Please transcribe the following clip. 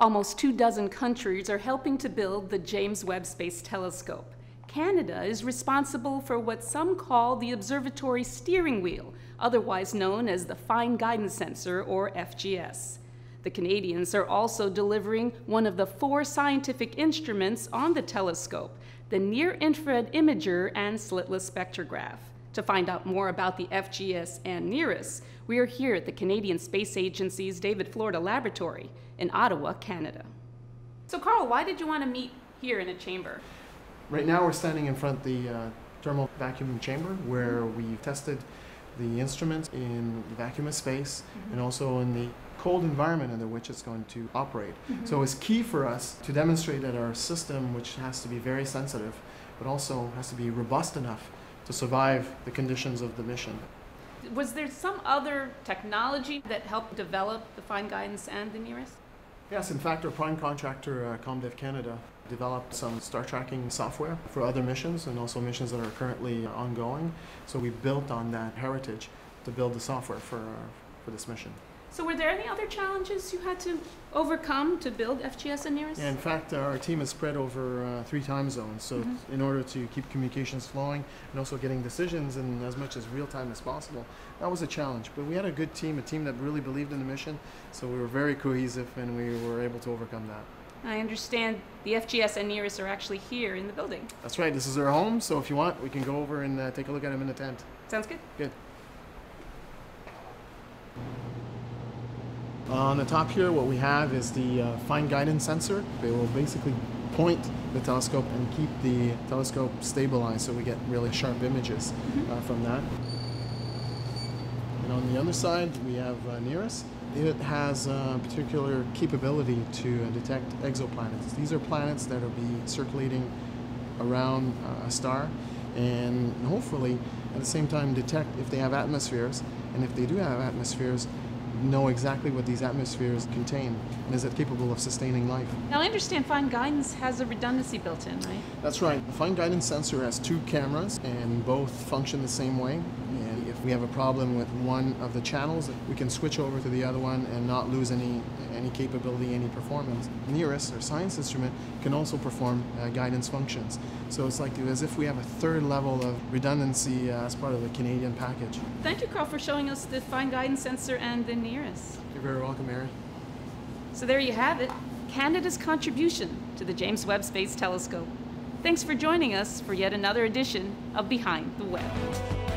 Almost two dozen countries are helping to build the James Webb Space Telescope. Canada is responsible for what some call the observatory steering wheel, otherwise known as the Fine Guidance Sensor, or FGS. The Canadians are also delivering one of the four scientific instruments on the telescope, the Near Infrared Imager and Slitless Spectrograph. To find out more about the FGS and NIRISS, we are here at the Canadian Space Agency's David Florida Laboratory in Ottawa, Canada. So, Carl, why did you want to meet here in a chamber? Right now, we're standing in front of the uh, thermal vacuum chamber where we've tested the instruments in vacuum space mm-hmm. and also in the cold environment under which it's going to operate. Mm-hmm. So it's key for us to demonstrate that our system, which has to be very sensitive, but also has to be robust enough to survive the conditions of the mission. Was there some other technology that helped develop the fine guidance and the NIRISS? Yes, in fact, our prime contractor, uh, ComDev Canada, developed some star tracking software for other missions and also missions that are currently ongoing. So we built on that heritage to build the software for, uh, for this mission. So were there any other challenges you had to overcome to build FGS and NIRISS? Yeah, in fact, uh, our team is spread over uh, three time zones. So mm-hmm. in order to keep communications flowing and also getting decisions in as much as real time as possible, that was a challenge. But we had a good team, a team that really believed in the mission. So we were very cohesive and we were able to overcome that. I understand the FGS and NIRISS are actually here in the building. That's right. This is our home. So if you want, we can go over and uh, take a look at them in the tent. Sounds good. Good. On the top here, what we have is the uh, fine guidance sensor. It will basically point the telescope and keep the telescope stabilized so we get really sharp images mm-hmm. uh, from that. And on the other side, we have uh. It has a particular capability to uh, detect exoplanets. These are planets that will be circulating around uh, a star and hopefully at the same time detect if they have atmospheres and if they do have atmospheres know exactly what these atmospheres contain and is it capable of sustaining life. Now I understand Fine Guidance has a redundancy built in, right? That's right. The Fine Guidance sensor has two cameras and both function the same way. If we have a problem with one of the channels, we can switch over to the other one and not lose any any capability, any performance. NIRISS, our science instrument, can also perform uh, guidance functions. So it's like as if we have a third level of redundancy uh, as part of the Canadian package. Thank you, Carl, for showing us the fine guidance sensor and the NIRISS. You're very welcome, Mary. So there you have it, Canada's contribution to the James Webb Space Telescope. Thanks for joining us for yet another edition of Behind the Webb.